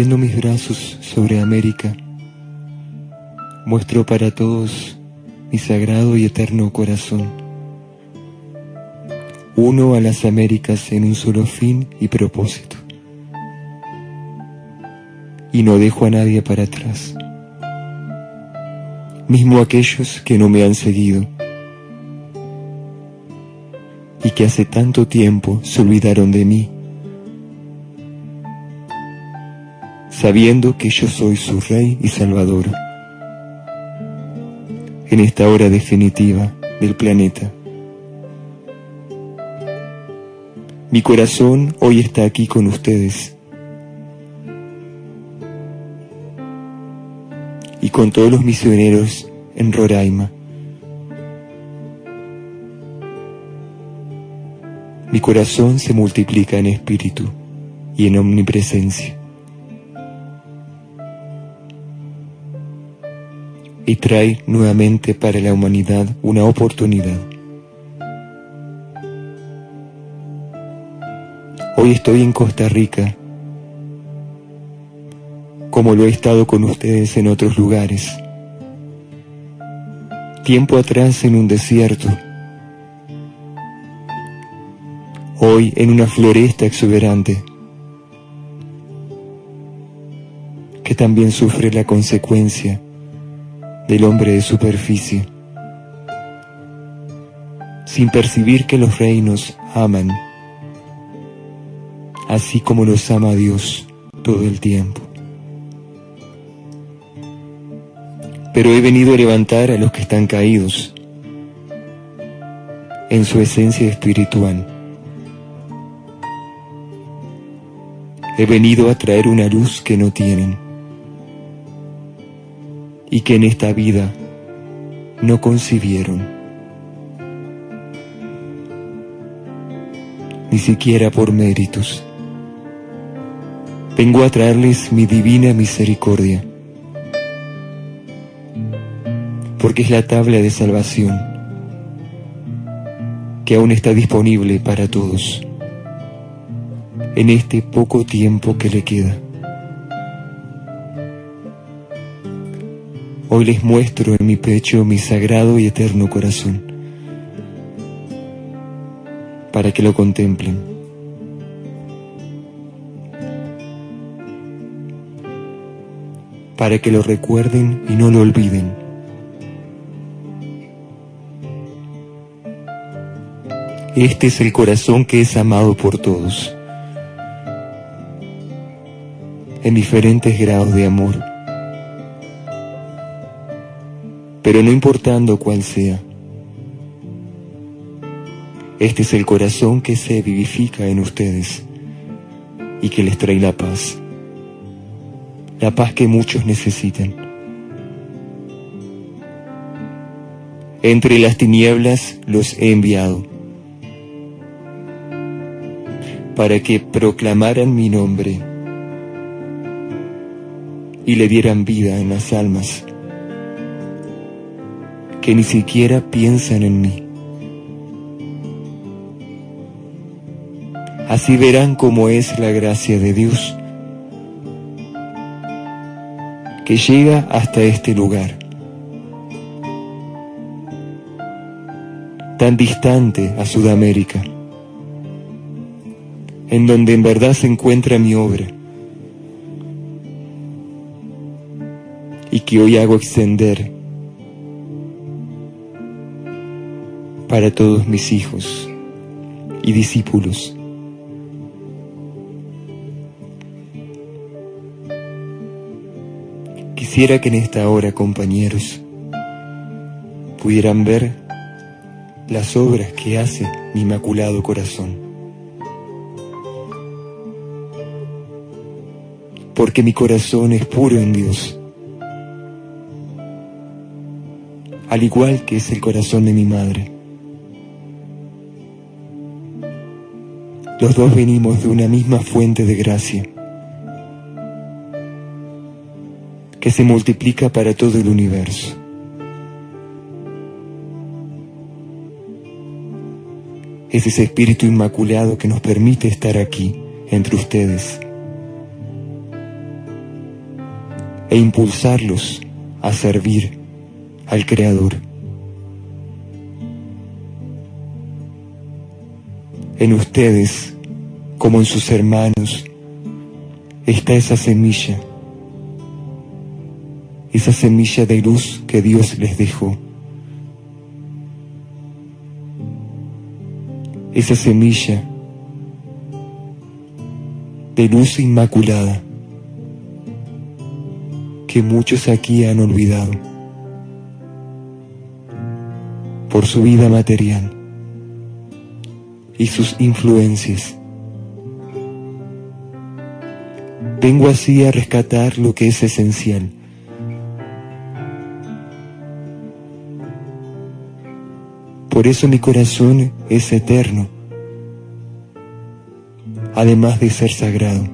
Abriendo mis brazos sobre América, muestro para todos mi sagrado y eterno corazón. Uno a las Américas en un solo fin y propósito. Y no dejo a nadie para atrás. Mismo aquellos que no me han seguido y que hace tanto tiempo se olvidaron de mí sabiendo que yo soy su Rey y Salvador. En esta hora definitiva del planeta. Mi corazón hoy está aquí con ustedes. Y con todos los misioneros en Roraima. Mi corazón se multiplica en espíritu y en omnipresencia. Y trae nuevamente para la humanidad una oportunidad. Hoy estoy en Costa Rica, como lo he estado con ustedes en otros lugares. Tiempo atrás en un desierto, hoy en una floresta exuberante, que también sufre la consecuencia del hombre de superficie, sin percibir que los reinos aman, así como los ama Dios todo el tiempo. Pero he venido a levantar a los que están caídos en su esencia espiritual. He venido a traer una luz que no tienen y que en esta vida no concibieron, ni siquiera por méritos. Vengo a traerles mi divina misericordia, porque es la tabla de salvación que aún está disponible para todos en este poco tiempo que le queda. Hoy les muestro en mi pecho mi sagrado y eterno corazón, para que lo contemplen. Para que lo recuerden y no lo olviden. Este es el corazón que es amado por todos, en diferentes grados de amor pero no importando cuál sea. Este es el corazón que se vivifica en ustedes y que les trae la paz, la paz que muchos necesitan. Entre las tinieblas los he enviado para que proclamaran mi nombre y le dieran vida en las almas que ni siquiera piensan en mí. Así verán cómo es la gracia de Dios, que llega hasta este lugar, tan distante a Sudamérica, en donde en verdad se encuentra mi obra, y que hoy hago extender para todos mis hijos y discípulos. Quisiera que en esta hora, compañeros, pudieran ver las obras que hace mi inmaculado corazón. Porque mi corazón es puro en Dios, al igual que es el corazón de mi madre. Los dos venimos de una misma fuente de gracia que se multiplica para todo el universo. Es ese espíritu inmaculado que nos permite estar aquí entre ustedes e impulsarlos a servir al Creador. En ustedes, como en sus hermanos, está esa semilla, esa semilla de luz que Dios les dejó. Esa semilla de luz inmaculada que muchos aquí han olvidado por su vida material y sus influencias. Vengo así a rescatar lo que es esencial. Por eso mi corazón es eterno, además de ser sagrado.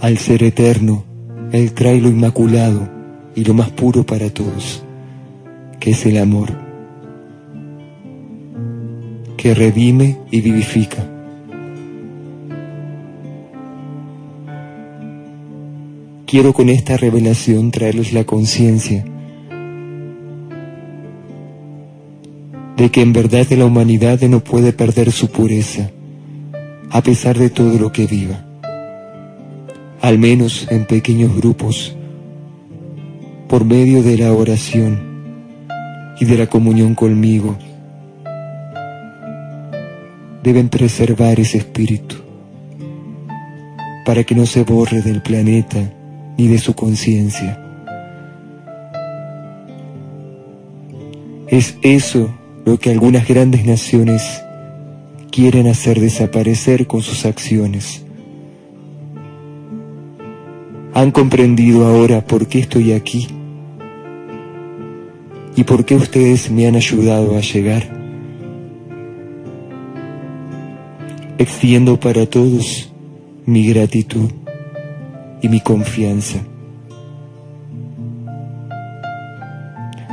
Al ser eterno, Él trae lo inmaculado y lo más puro para todos, que es el amor, que redime y vivifica. Quiero con esta revelación traerles la conciencia de que en verdad la humanidad no puede perder su pureza, a pesar de todo lo que viva al menos en pequeños grupos, por medio de la oración y de la comunión conmigo, deben preservar ese espíritu para que no se borre del planeta ni de su conciencia. Es eso lo que algunas grandes naciones quieren hacer desaparecer con sus acciones han comprendido ahora por qué estoy aquí y por qué ustedes me han ayudado a llegar. Extiendo para todos mi gratitud y mi confianza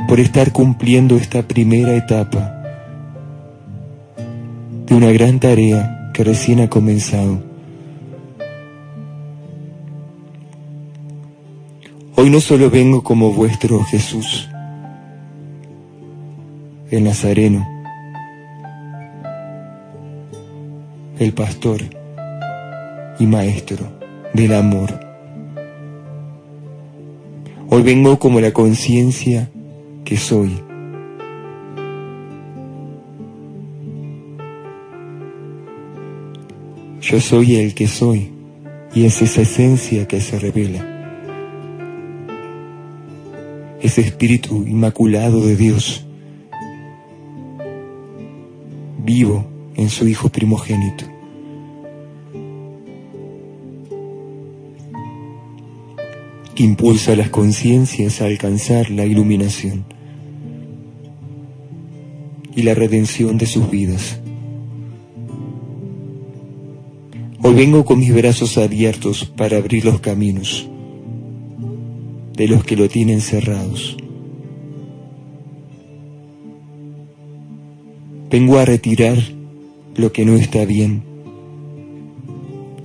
por estar cumpliendo esta primera etapa de una gran tarea que recién ha comenzado. Hoy no solo vengo como vuestro Jesús, el Nazareno, el pastor y maestro del amor. Hoy vengo como la conciencia que soy. Yo soy el que soy y es esa esencia que se revela ese espíritu inmaculado de Dios, vivo en su Hijo primogénito. Que impulsa a las conciencias a alcanzar la iluminación y la redención de sus vidas. Hoy vengo con mis brazos abiertos para abrir los caminos de los que lo tienen cerrados. Vengo a retirar lo que no está bien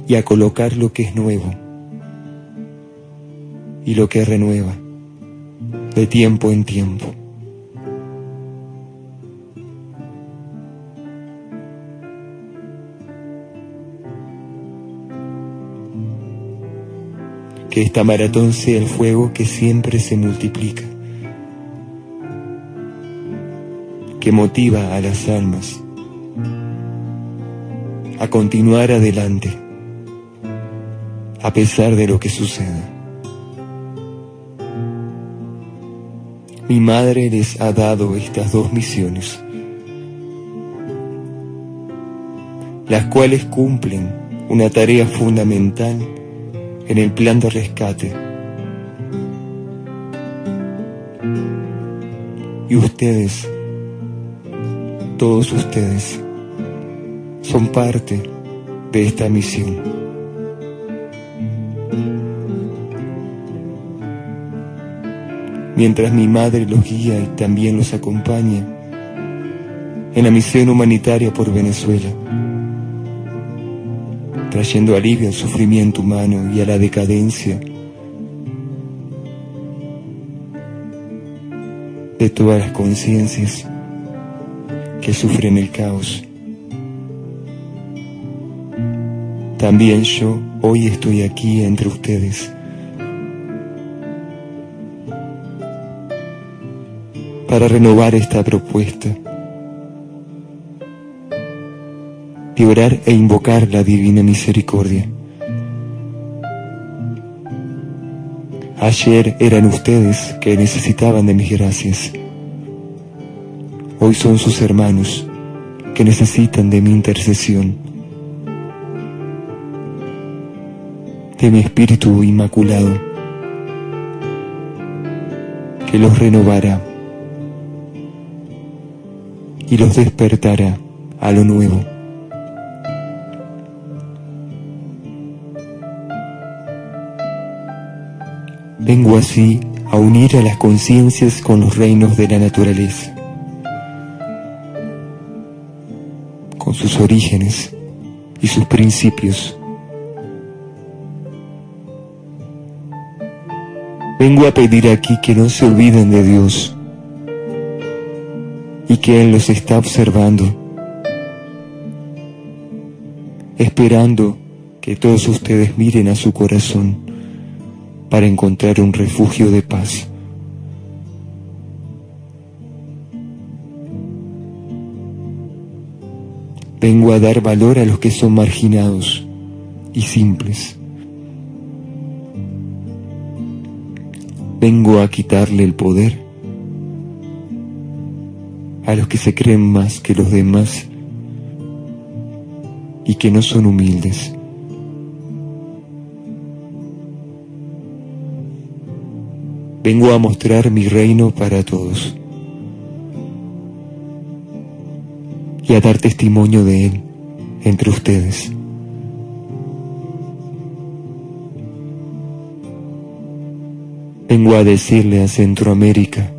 y a colocar lo que es nuevo y lo que renueva de tiempo en tiempo. que esta maratón sea el fuego que siempre se multiplica, que motiva a las almas a continuar adelante a pesar de lo que suceda. Mi madre les ha dado estas dos misiones, las cuales cumplen una tarea fundamental en el plan de rescate. Y ustedes, todos ustedes, son parte de esta misión. Mientras mi madre los guía y también los acompaña en la misión humanitaria por Venezuela trayendo alivio al sufrimiento humano y a la decadencia de todas las conciencias que sufren el caos. También yo hoy estoy aquí entre ustedes. Para renovar esta propuesta, de orar e invocar la divina misericordia. Ayer eran ustedes que necesitaban de mis gracias. Hoy son sus hermanos que necesitan de mi intercesión, de mi espíritu inmaculado, que los renovará y los despertará a lo nuevo. Vengo así a unir a las conciencias con los reinos de la naturaleza, con sus orígenes y sus principios. Vengo a pedir aquí que no se olviden de Dios y que Él los está observando, esperando que todos ustedes miren a su corazón para encontrar un refugio de paz. Vengo a dar valor a los que son marginados y simples. Vengo a quitarle el poder a los que se creen más que los demás y que no son humildes. Vengo a mostrar mi reino para todos y a dar testimonio de él entre ustedes. Vengo a decirle a Centroamérica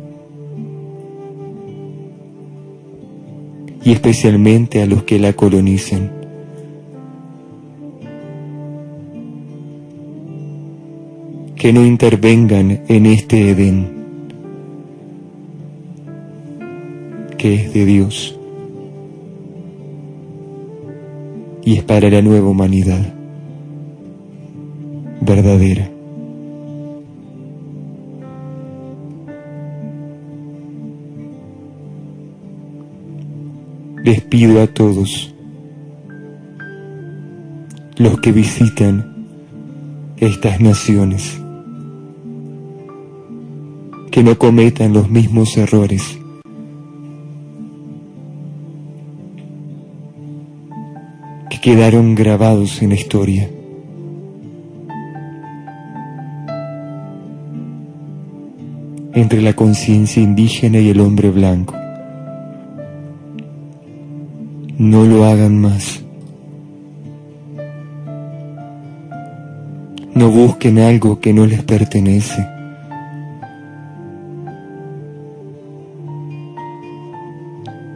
y especialmente a los que la colonizan. Que no intervengan en este Edén, que es de Dios y es para la nueva humanidad verdadera. Les pido a todos los que visitan estas naciones que no cometan los mismos errores. que quedaron grabados en la historia. entre la conciencia indígena y el hombre blanco. No lo hagan más. No busquen algo que no les pertenece.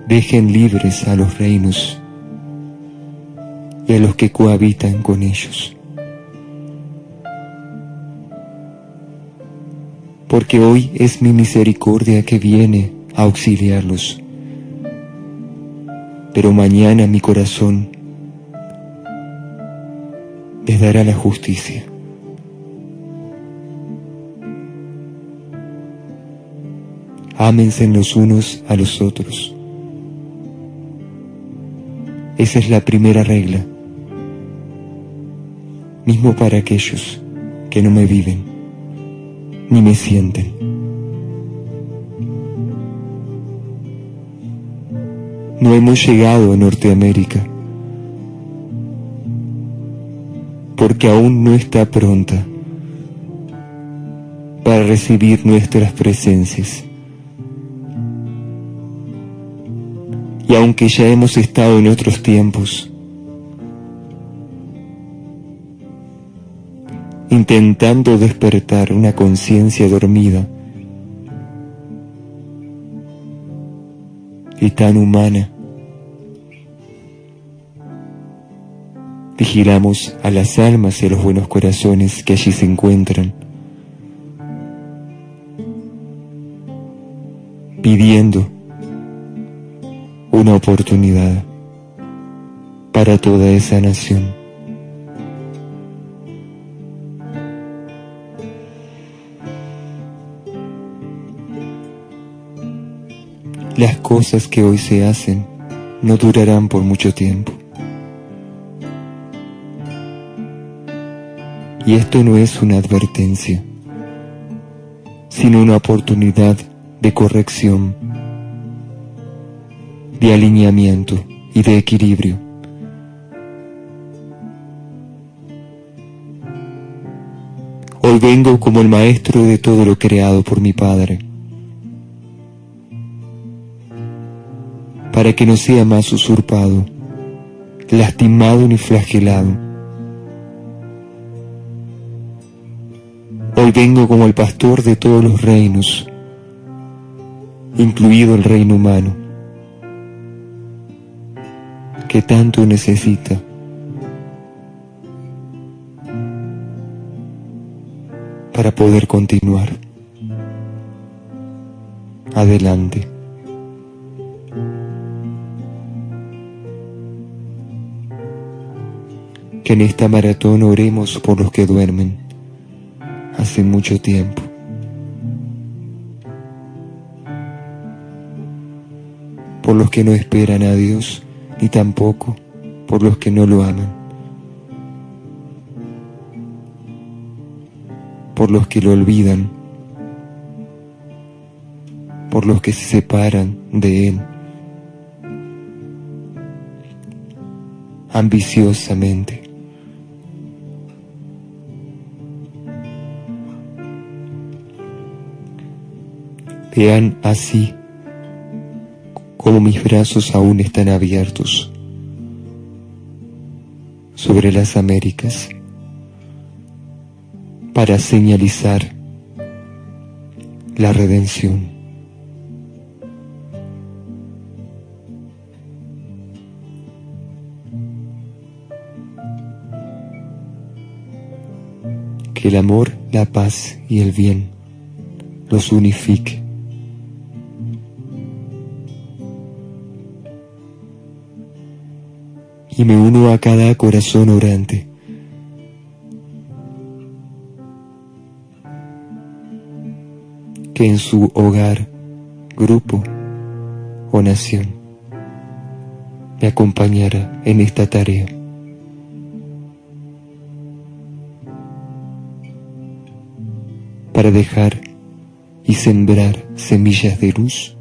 Dejen libres a los reinos y a los que cohabitan con ellos. Porque hoy es mi misericordia que viene a auxiliarlos pero mañana mi corazón les dará la justicia. Ámense los unos a los otros. Esa es la primera regla, mismo para aquellos que no me viven ni me sienten. No hemos llegado a Norteamérica, porque aún no está pronta para recibir nuestras presencias. Y aunque ya hemos estado en otros tiempos, intentando despertar una conciencia dormida, y tan humana. Vigilamos a las almas y a los buenos corazones que allí se encuentran, pidiendo una oportunidad para toda esa nación. Las cosas que hoy se hacen no durarán por mucho tiempo. Y esto no es una advertencia, sino una oportunidad de corrección, de alineamiento y de equilibrio. Hoy vengo como el maestro de todo lo creado por mi Padre para que no sea más usurpado, lastimado ni flagelado. Hoy vengo como el pastor de todos los reinos, incluido el reino humano, que tanto necesita. para poder continuar. Adelante. En esta maratón oremos por los que duermen hace mucho tiempo. Por los que no esperan a Dios, ni tampoco por los que no lo aman. Por los que lo olvidan, por los que se separan de Él. ambiciosamente. Vean así como mis brazos aún están abiertos sobre las Américas para señalizar la redención. Que el amor, la paz y el bien los unifique y me uno a cada corazón orante. que en su hogar, grupo o nación me acompañara en esta tarea. para dejar y sembrar semillas de luz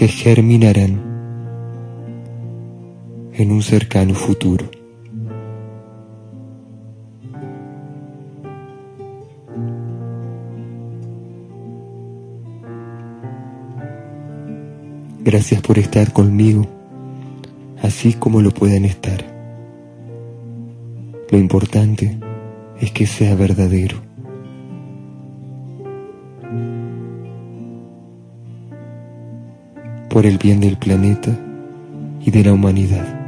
que germinarán en un cercano futuro. Gracias por estar conmigo, así como lo pueden estar. Lo importante es que sea verdadero. Por el bien del planeta y de la humanidad.